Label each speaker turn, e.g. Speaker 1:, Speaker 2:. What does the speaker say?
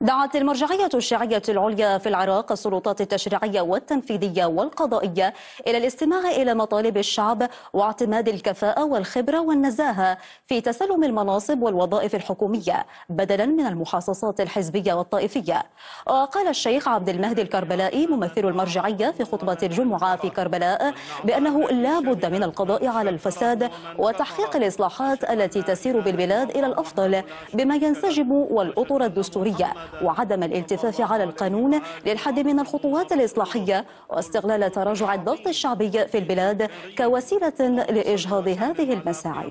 Speaker 1: دعت المرجعية الشيعية العليا في العراق السلطات التشريعية والتنفيذية والقضائية إلى الاستماع إلى مطالب الشعب واعتماد الكفاءة والخبرة والنزاهة في تسلم المناصب والوظائف الحكومية بدلا من المحاصصات الحزبية والطائفية. وقال الشيخ عبد المهدي الكربلائي ممثل المرجعية في خطبة الجمعة في كربلاء بأنه لا بد من القضاء على الفساد وتحقيق الإصلاحات التي تسير بالبلاد إلى الأفضل بما ينسجم والأطر الدستورية. وعدم الالتفاف على القانون للحد من الخطوات الإصلاحية واستغلال تراجع الضغط الشعبي في البلاد كوسيلة لإجهاض هذه المساعي.